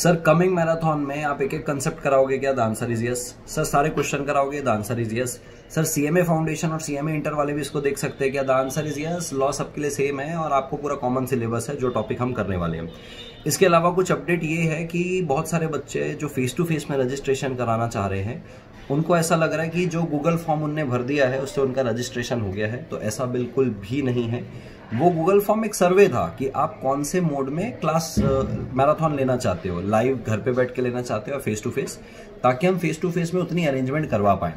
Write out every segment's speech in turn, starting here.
Sir coming marathon में आप एक एक कंसेप्ट कराओगे क्या? The answer is yes sir सारे क्वेश्चन कराओगे the answer is yes sir CMA foundation और सीएमए इंटर वाले भी इसको देख सकते हैं क्या? The answer is yes law सबके लिए सेम है और आपको पूरा कॉमन सिलेबस है जो टॉपिक हम करने वाले हैं। इसके अलावा कुछ अपडेट ये है कि बहुत सारे बच्चे जो फेस टू फेस में रजिस्ट्रेशन कराना चाह रहे हैं, उनको ऐसा लग रहा है कि जो गूगल फॉर्म उनने भर दिया है, उससे उनका रजिस्ट्रेशन हो गया है तो ऐसा बिल्कुल भी नहीं है। वो गूगल फॉर्म एक सर्वे था कि आप कौन से मोड में क्लास मैराथन लेना चाहते हो? लाइव घर पे बैठ के लेना चाहते हो फेस टू फेस ताकि हम फेस टू फेस में उतनी अरेंजमेंट करवा पाए।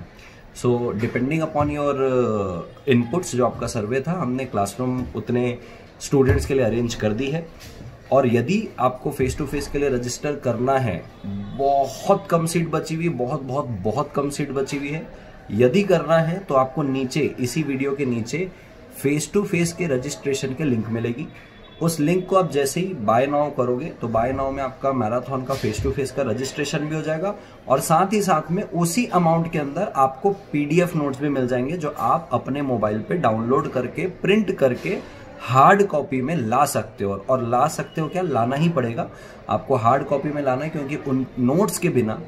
So depending upon your inputs जो आपका सर्वे था, हमने क्लासरूम उतने स्टूडेंट्स के लिए अरेंज कर दी है। और यदि आपको फेस टू फेस के लिए रजिस्टर करना है, बहुत कम सीट बची हुई, बहुत बहुत बहुत कम सीट बची हुई है। यदि करना है तो आपको नीचे, इसी वीडियो के नीचे फेस टू फेस के रजिस्ट्रेशन के लिंक मिलेगी। उस लिंक को आप जैसे ही बाय नाउ करोगे तो बाय नाउ में आपका मैराथन का फेस टू फेस का रजिस्ट्रेशन भी हो जाएगा और साथ ही साथ में उसी अमाउंट के अंदर आपको पीडीएफ नोट्स भी मिल जाएँगे जो आप अपने मोबाइल पे डाउनलोड करके प्रिंट करके हार्ड कॉपी में ला सकते हो। और ला सकते हो क्या? लाना ही पड़ेगा। आपको हार्ड कॉपी में लाना है क्योंकि उन नोट्स के बिना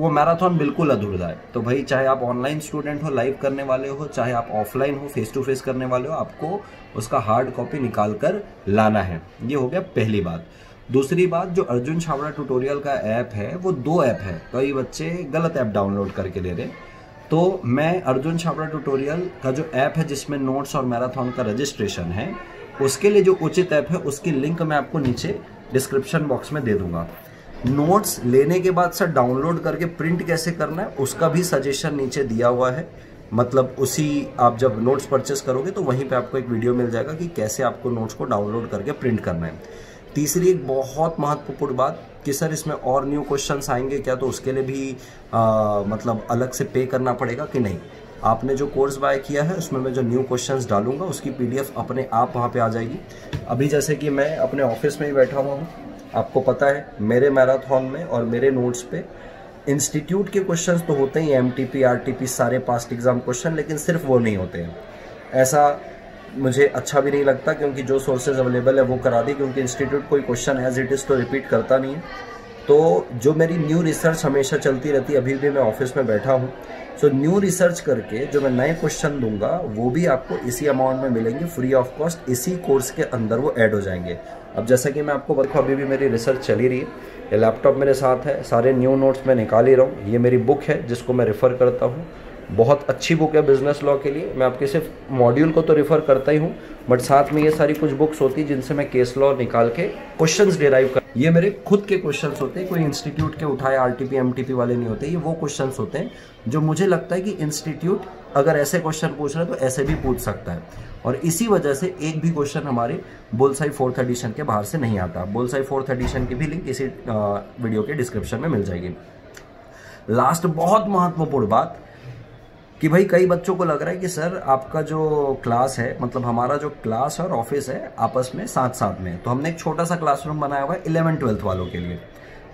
वो मैराथन बिल्कुल अधूरा है। तो भाई, चाहे आप ऑनलाइन स्टूडेंट हो लाइव करने वाले हो, चाहे आप ऑफलाइन हो फेस टू फेस करने वाले हो, आपको उसका हार्ड कॉपी निकाल कर लाना है। ये हो गया पहली बात। दूसरी बात, जो अर्जुन छावड़ा ट्यूटोरियल का ऐप है, वो दो ऐप है। कई बच्चे गलत ऐप डाउनलोड करके ले रहे हैं। तो मैं अर्जुन छावड़ा ट्यूटोरियल का जो ऐप है, जिसमें नोट्स और मैराथन का रजिस्ट्रेशन है, उसके लिए जो उचित ऐप है, उसकी लिंक मैं आपको नीचे डिस्क्रिप्शन बॉक्स में दे दूँगा। नोट्स लेने के बाद सर डाउनलोड करके प्रिंट कैसे करना है उसका भी सजेशन नीचे दिया हुआ है। मतलब उसी आप जब नोट्स परचेस करोगे तो वहीं पे आपको एक वीडियो मिल जाएगा कि कैसे आपको नोट्स को डाउनलोड करके प्रिंट करना है। तीसरी एक बहुत महत्वपूर्ण बात कि सर इसमें और न्यू क्वेश्चंस आएँगे क्या तो उसके लिए भी आ, मतलब अलग से पे करना पड़ेगा कि नहीं? आपने जो कोर्स बाय किया है उसमें मैं जो न्यू क्वेश्चंस डालूँगा उसकी पीडीएफ अपने आप वहाँ पे आ जाएगी। अभी जैसे कि मैं अपने ऑफ़िस में ही बैठा हुआ हूँ। आपको पता है, मेरे मैराथन में और मेरे नोट्स पे इंस्टीट्यूट के क्वेश्चन तो होते ही एम टी सारे पास्ट एग्ज़ाम क्वेश्चन लेकिन सिर्फ़ वो नहीं होते हैं। ऐसा मुझे अच्छा भी नहीं लगता, क्योंकि जो सोर्सेज अवेलेबल है वो करा दी, क्योंकि इंस्टीट्यूट कोई क्वेश्चन एज इट इज़ तो रिपीट करता नहीं है। तो जो मेरी न्यू रिसर्च हमेशा चलती रहती है, अभी भी मैं ऑफ़िस में बैठा हूँ। सो न्यू रिसर्च करके जो मैं नए क्वेश्चन दूँगा, वो भी आपको इसी अमाउंट में मिलेंगे फ्री ऑफ़ कॉस्ट इसी कोर्स के अंदर वो ऐड हो जाएँगे। अब जैसा कि मैं आपको बताऊँ, अभी भी मेरी रिसर्च चली रही है। ये लैपटॉप मेरे साथ है, सारे न्यू नोट्स मैं निकाल ही रहा हूँ। ये मेरी बुक है, जिसको मैं रेफ़र करता हूँ। बहुत अच्छी बुक है बिज़नेस लॉ के लिए। मैं आपके सिर्फ़ मॉड्यूल को तो रिफ़र करता ही हूँ बट साथ में ये सारी कुछ बुक्स होती जिनसे मैं केस लॉ निकाल के क्वेश्चंस डिराइव कर ये मेरे खुद के क्वेश्चंस होते हैं। कोई इंस्टीट्यूट के उठाए आर टी पी वाले नहीं होते। ये वो क्वेश्चंस होते हैं जो मुझे लगता है कि इंस्टीट्यूट अगर ऐसे क्वेश्चन पूछ रहे हैं तो ऐसे भी पूछ सकता है। और इसी वजह से एक भी क्वेश्चन हमारे बोलसाई फोर्थ एडिशन के बाहर से नहीं आता। बोलसाई फोर्थ एडिशन की भी लिंक इसी वीडियो के डिस्क्रिप्शन में मिल जाएगी। लास्ट बहुत महत्वपूर्ण बात कि भाई कई बच्चों को लग रहा है कि सर आपका जो क्लास है मतलब हमारा जो क्लास और ऑफ़िस है, आपस में साथ साथ में तो हमने एक छोटा सा क्लासरूम बनाया हुआ है इलेवन ट्वेल्थ वालों के लिए।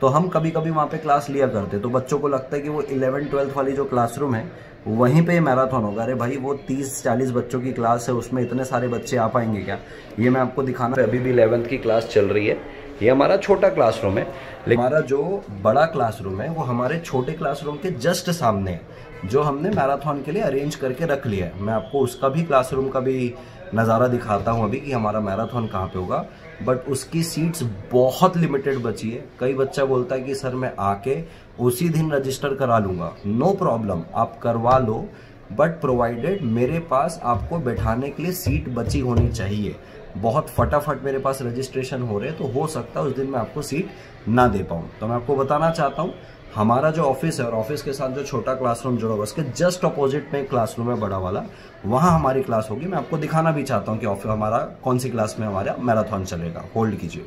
तो हम कभी कभी वहाँ पे क्लास लिया करते तो बच्चों को लगता है कि वो इलेवन ट्वेल्थ वाली जो क्लासरूम है, वहीं पे मैराथन होगा। अरे भाई, वो तीस चालीस बच्चों की क्लास है, उसमें इतने सारे बच्चे आ पाएँगे क्या? ये मैं आपको दिखाना अभी भी इलेवंथ की क्लास चल रही है। ये हमारा छोटा क्लासरूम है हमारा जो बड़ा क्लासरूम है, वो हमारे छोटे क्लासरूम के जस्ट सामने है, जो हमने मैराथन के लिए अरेंज करके रख लिया है। मैं आपको उसका भी क्लासरूम का भी नज़ारा दिखाता हूँ अभी कि हमारा मैराथन कहाँ पे होगा। बट उसकी सीट्स बहुत लिमिटेड बची है। कई बच्चा बोलता है कि, सर, मैं आके उसी दिन रजिस्टर करा लूँगा। नो प्रॉब्लम आप करवा लो। बट प्रोवाइडेड मेरे पास आपको बैठाने के लिए सीट बची होनी चाहिए। बहुत फटाफट मेरे पास रजिस्ट्रेशन हो रहे हैं तो हो सकता है उस दिन मैं आपको सीट ना दे पाऊँ। तो मैं आपको बताना चाहता हूँ हमारा जो ऑफ़िस है और ऑफ़िस के साथ जो छोटा क्लासरूम जुड़ा हुआ उसके जस्ट अपोजिट में क्लासरूम है बड़ा वाला वहाँ हमारी क्लास होगी। मैं आपको दिखाना भी चाहता हूँ कि ऑफ़िस हमारा कौन सी क्लास में हमारा मैराथन चलेगा। होल्ड कीजिए।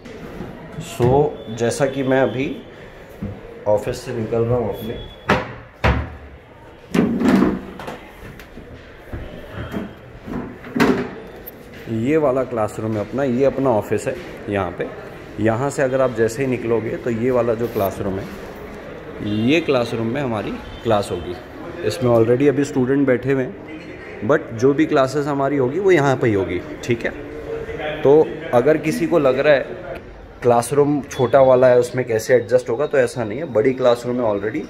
सो so, जैसा कि मैं अभी ऑफ़िस से निकल रहा हूँ अपने ये वाला क्लासरूम है अपना, ये अपना ऑफ़िस है यहाँ पे। यहाँ से अगर आप जैसे ही निकलोगे तो ये वाला जो क्लासरूम है, ये क्लासरूम में हमारी क्लास होगी। इसमें ऑलरेडी अभी स्टूडेंट बैठे हुए हैं बट जो भी क्लासेस हमारी होगी, वो यहाँ पर ही होगी, ठीक है? तो अगर किसी को लग रहा है क्लासरूम छोटा वाला है, उसमें कैसे एडजस्ट होगा तो ऐसा नहीं है। बड़ी क्लासरूम है ऑलरेडी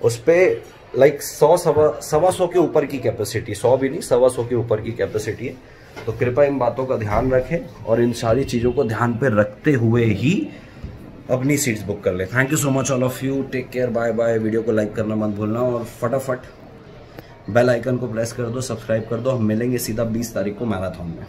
उस पर लाइक सौ सवा सवा सौ के ऊपर की कैपेसिटी सौ भी नहीं, सवा सौ के ऊपर की कैपेसिटी है। तो कृपया इन बातों का ध्यान रखें और इन सारी चीज़ों को ध्यान पर रखते हुए ही अपनी सीट्स बुक कर लें। Thank you so much all of you take care bye bye video को लाइक करना मत भूलना और फटाफट बेल आइकन को प्रेस कर दो सब्सक्राइब कर दो। हम मिलेंगे सीधा 20 तारीख को मैराथन में।